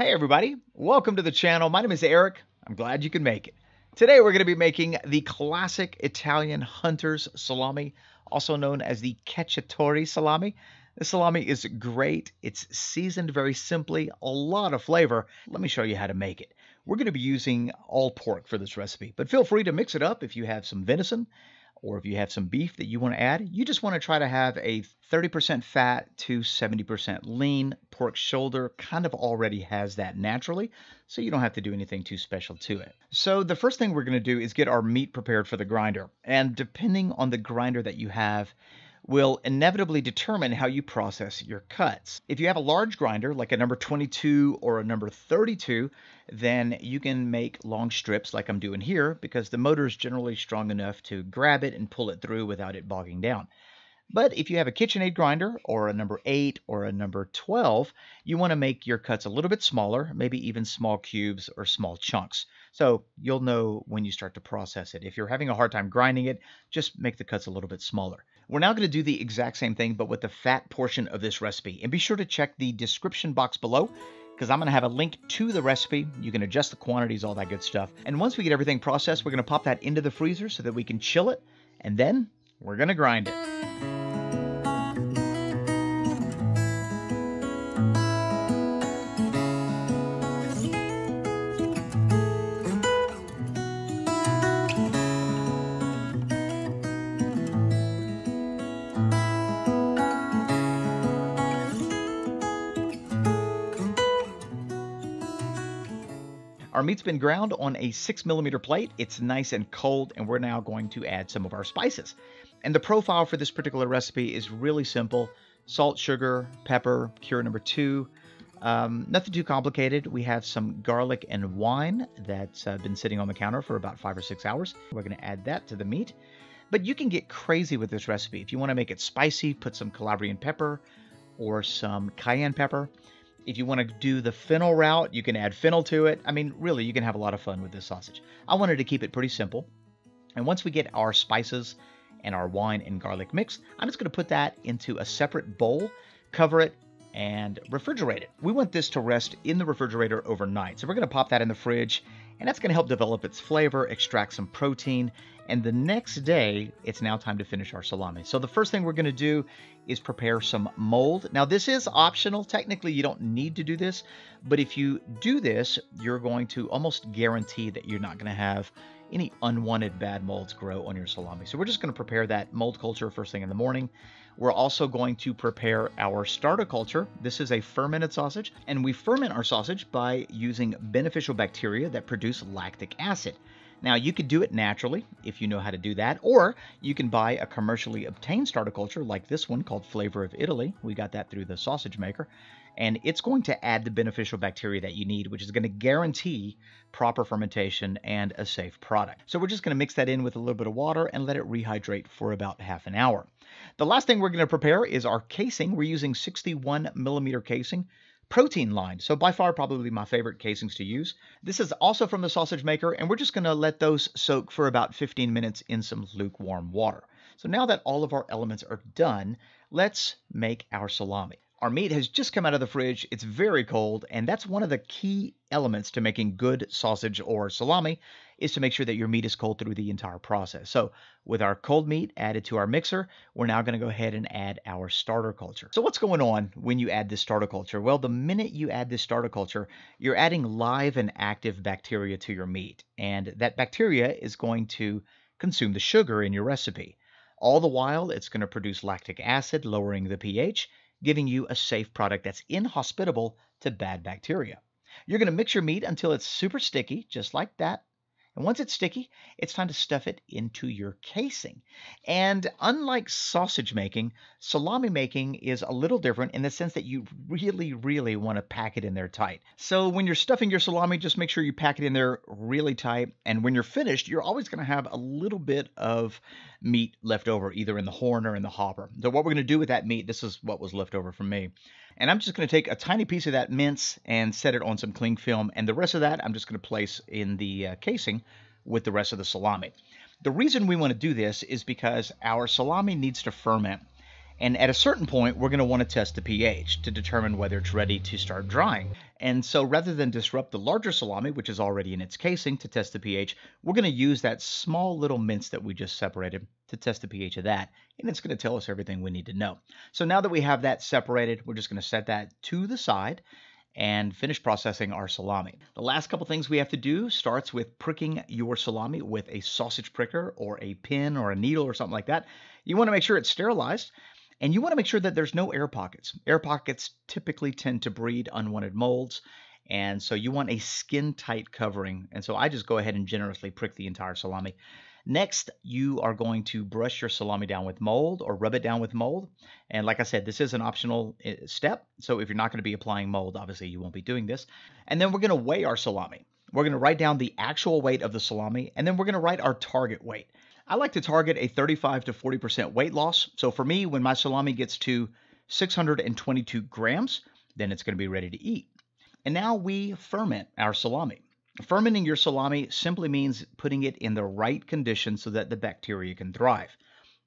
Hey everybody, welcome to the channel. My name is Eric. I'm glad you can make it. Today we're going to be making the classic Italian hunter's salami, also known as the cacciatore salami. The salami is great. It's seasoned very simply, a lot of flavor. Let me show you how to make it. We're going to be using all pork for this recipe, but feel free to mix it up if you have some venison or if you have some beef that you want to add, you just want to try to have a 30% fat to 70% lean. Pork shoulder kind of already has that naturally, so you don't have to do anything too special to it. So the first thing we're going to do is get our meat prepared for the grinder. And depending on the grinder that you have, will inevitably determine how you process your cuts. If you have a large grinder, like a number 22 or a number 32, then you can make long strips like I'm doing here because the motor is generally strong enough to grab it and pull it through without it bogging down. But if you have a KitchenAid grinder or a number 8 or a number 12, you want to make your cuts a little bit smaller, maybe even small cubes or small chunks. So you'll know when you start to process it. If you're having a hard time grinding it, just make the cuts a little bit smaller. We're now going to do the exact same thing, but with the fat portion of this recipe. And be sure to check the description box below because I'm going to have a link to the recipe. You can adjust the quantities, all that good stuff. And once we get everything processed, we're going to pop that into the freezer so that we can chill it. And then we're going to grind it. Our meat's been ground on a six millimeter plate. It's nice and cold, and we're now going to add some of our spices. And the profile for this particular recipe is really simple. Salt, sugar, pepper, cure number two. Um, nothing too complicated. We have some garlic and wine that's uh, been sitting on the counter for about five or six hours. We're going to add that to the meat. But you can get crazy with this recipe. If you want to make it spicy, put some Calabrian pepper or some cayenne pepper. If you want to do the fennel route, you can add fennel to it. I mean, really, you can have a lot of fun with this sausage. I wanted to keep it pretty simple. And once we get our spices and our wine and garlic mix, I'm just going to put that into a separate bowl, cover it, and refrigerate it. We want this to rest in the refrigerator overnight. So we're going to pop that in the fridge and that's going to help develop its flavor, extract some protein, and the next day, it's now time to finish our salami. So the first thing we're going to do is prepare some mold. Now this is optional. Technically, you don't need to do this, but if you do this, you're going to almost guarantee that you're not going to have any unwanted bad molds grow on your salami. So we're just going to prepare that mold culture first thing in the morning. We're also going to prepare our starter culture. This is a fermented sausage, and we ferment our sausage by using beneficial bacteria that produce lactic acid. Now, you could do it naturally if you know how to do that, or you can buy a commercially obtained starter culture like this one called Flavor of Italy. We got that through the sausage maker. And it's going to add the beneficial bacteria that you need, which is going to guarantee proper fermentation and a safe product. So we're just going to mix that in with a little bit of water and let it rehydrate for about half an hour. The last thing we're going to prepare is our casing. We're using 61 millimeter casing protein lined. So by far probably my favorite casings to use. This is also from the sausage maker and we're just going to let those soak for about 15 minutes in some lukewarm water. So now that all of our elements are done, let's make our salami. Our meat has just come out of the fridge. It's very cold, and that's one of the key elements to making good sausage or salami is to make sure that your meat is cold through the entire process. So with our cold meat added to our mixer, we're now going to go ahead and add our starter culture. So what's going on when you add this starter culture? Well, the minute you add this starter culture, you're adding live and active bacteria to your meat, and that bacteria is going to consume the sugar in your recipe. All the while, it's going to produce lactic acid, lowering the pH, giving you a safe product that's inhospitable to bad bacteria. You're going to mix your meat until it's super sticky, just like that. And once it's sticky, it's time to stuff it into your casing. And unlike sausage making, salami making is a little different in the sense that you really, really want to pack it in there tight. So when you're stuffing your salami, just make sure you pack it in there really tight. And when you're finished, you're always going to have a little bit of meat left over, either in the horn or in the hopper. So what we're going to do with that meat, this is what was left over from me. And I'm just going to take a tiny piece of that mince and set it on some cling film. And the rest of that I'm just going to place in the uh, casing with the rest of the salami. The reason we want to do this is because our salami needs to ferment. And at a certain point, we're going to want to test the pH to determine whether it's ready to start drying. And so rather than disrupt the larger salami, which is already in its casing, to test the pH, we're going to use that small little mince that we just separated to test the pH of that. And it's going to tell us everything we need to know. So now that we have that separated, we're just going to set that to the side and finish processing our salami. The last couple things we have to do starts with pricking your salami with a sausage pricker or a pin or a needle or something like that. You want to make sure it's sterilized and you want to make sure that there's no air pockets. Air pockets typically tend to breed unwanted molds. And so you want a skin tight covering. And so I just go ahead and generously prick the entire salami. Next, you are going to brush your salami down with mold or rub it down with mold. And like I said, this is an optional eh, step. So if you're not going to be applying mold, obviously you won't be doing this. And then we're going to weigh our salami. We're going to write down the actual weight of the salami, and then we're going to write our target weight. I like to target a 35 to 40% weight loss. So for me, when my salami gets to 622 grams, then it's going to be ready to eat. And now we ferment our salami. Fermenting your salami simply means putting it in the right conditions so that the bacteria can thrive.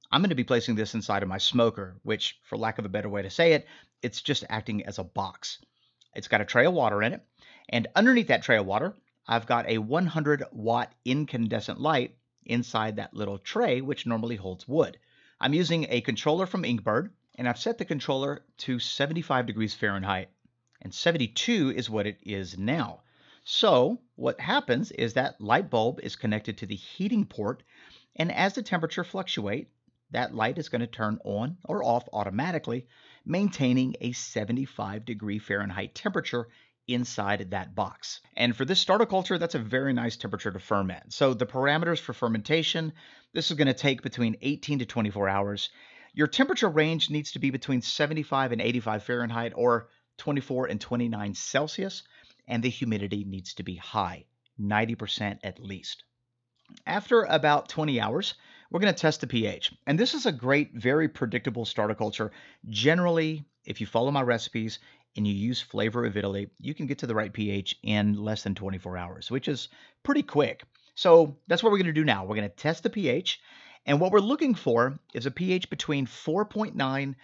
I'm going to be placing this inside of my smoker, which, for lack of a better way to say it, it's just acting as a box. It's got a tray of water in it, and underneath that tray of water, I've got a 100 watt incandescent light inside that little tray, which normally holds wood. I'm using a controller from Inkbird, and I've set the controller to 75 degrees Fahrenheit, and 72 is what it is now. So what happens is that light bulb is connected to the heating port, and as the temperature fluctuate, that light is going to turn on or off automatically, maintaining a 75 degree Fahrenheit temperature inside that box. And for this starter culture, that's a very nice temperature to ferment. So the parameters for fermentation, this is going to take between 18 to 24 hours. Your temperature range needs to be between 75 and 85 Fahrenheit or 24 and 29 Celsius, and the humidity needs to be high, 90% at least. After about 20 hours, we're going to test the pH. And this is a great, very predictable starter culture. Generally, if you follow my recipes, and you use flavor of Italy, you can get to the right pH in less than 24 hours, which is pretty quick. So that's what we're going to do now. We're going to test the pH, and what we're looking for is a pH between 4.9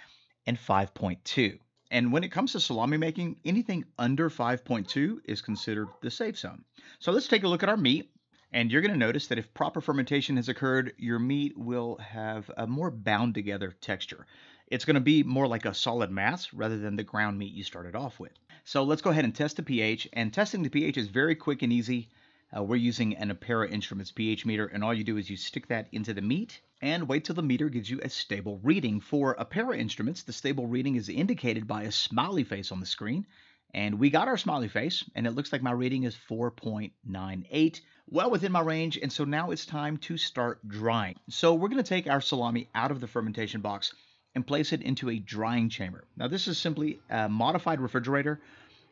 and 5.2. And when it comes to salami making, anything under 5.2 is considered the safe zone. So let's take a look at our meat. And you're going to notice that if proper fermentation has occurred, your meat will have a more bound together texture. It's going to be more like a solid mass rather than the ground meat you started off with. So let's go ahead and test the pH. And testing the pH is very quick and easy. Uh, we're using an Apera Instruments pH meter, and all you do is you stick that into the meat and wait till the meter gives you a stable reading. For Apera Instruments, the stable reading is indicated by a smiley face on the screen. And we got our smiley face, and it looks like my reading is 4.98, well within my range. And so now it's time to start drying. So we're going to take our salami out of the fermentation box and place it into a drying chamber. Now, this is simply a modified refrigerator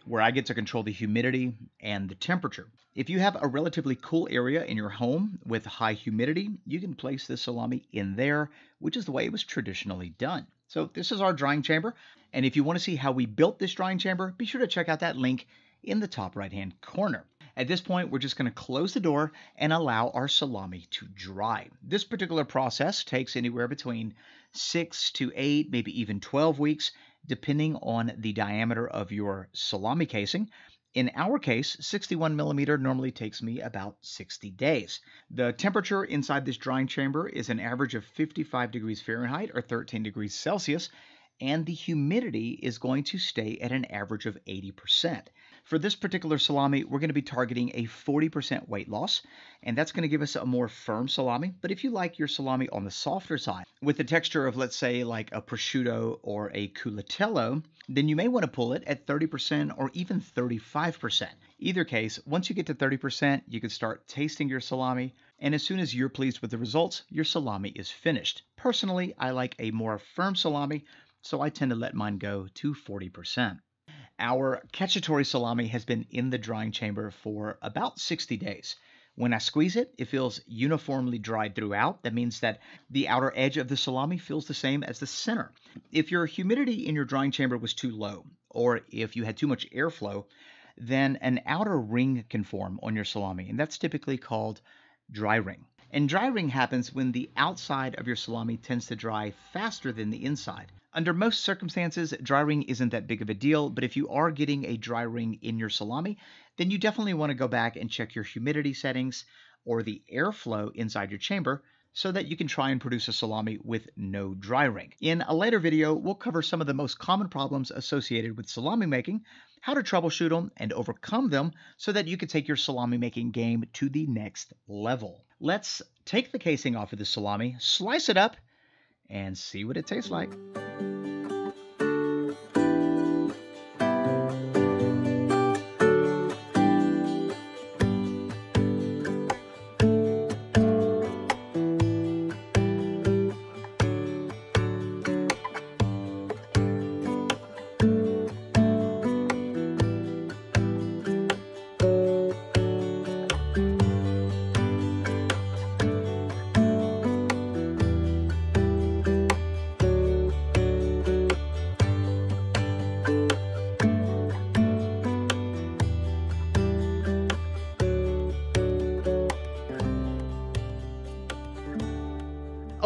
where I get to control the humidity and the temperature. If you have a relatively cool area in your home with high humidity, you can place this salami in there, which is the way it was traditionally done. So this is our drying chamber, and if you want to see how we built this drying chamber, be sure to check out that link in the top right hand corner. At this point, we're just going to close the door and allow our salami to dry. This particular process takes anywhere between six to eight, maybe even 12 weeks, depending on the diameter of your salami casing. In our case, 61 millimeter normally takes me about 60 days. The temperature inside this drying chamber is an average of 55 degrees Fahrenheit or 13 degrees Celsius, and the humidity is going to stay at an average of 80%. For this particular salami, we're going to be targeting a 40% weight loss, and that's going to give us a more firm salami. But if you like your salami on the softer side, with the texture of, let's say, like a prosciutto or a culatello, then you may want to pull it at 30% or even 35%. Either case, once you get to 30%, you can start tasting your salami, and as soon as you're pleased with the results, your salami is finished. Personally, I like a more firm salami, so I tend to let mine go to 40%. Our cacciatore salami has been in the drying chamber for about 60 days. When I squeeze it, it feels uniformly dried throughout. That means that the outer edge of the salami feels the same as the center. If your humidity in your drying chamber was too low, or if you had too much airflow, then an outer ring can form on your salami, and that's typically called dry ring. And dry ring happens when the outside of your salami tends to dry faster than the inside. Under most circumstances, dry ring isn't that big of a deal, but if you are getting a dry ring in your salami, then you definitely want to go back and check your humidity settings or the airflow inside your chamber so that you can try and produce a salami with no dry ring. In a later video, we'll cover some of the most common problems associated with salami making, how to troubleshoot them and overcome them so that you can take your salami making game to the next level. Let's take the casing off of the salami, slice it up, and see what it tastes like.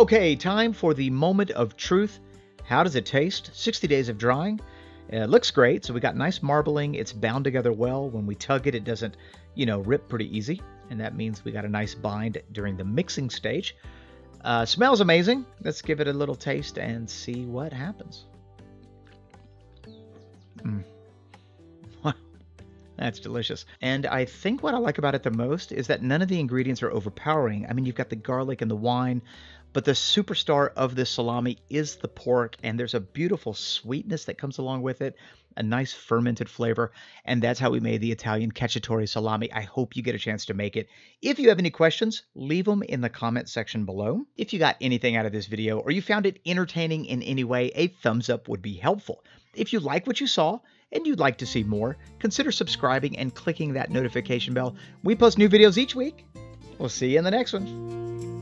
Okay, time for the moment of truth. How does it taste? 60 days of drying. It looks great, so we got nice marbling. It's bound together well. When we tug it, it doesn't, you know, rip pretty easy. And that means we got a nice bind during the mixing stage. Uh, smells amazing. Let's give it a little taste and see what happens. Mm. Wow, that's delicious. And I think what I like about it the most is that none of the ingredients are overpowering. I mean, you've got the garlic and the wine, but the superstar of this salami is the pork, and there's a beautiful sweetness that comes along with it, a nice fermented flavor, and that's how we made the Italian cacciatore salami. I hope you get a chance to make it. If you have any questions, leave them in the comment section below. If you got anything out of this video or you found it entertaining in any way, a thumbs up would be helpful. If you like what you saw, and you'd like to see more, consider subscribing and clicking that notification bell. We post new videos each week. We'll see you in the next one.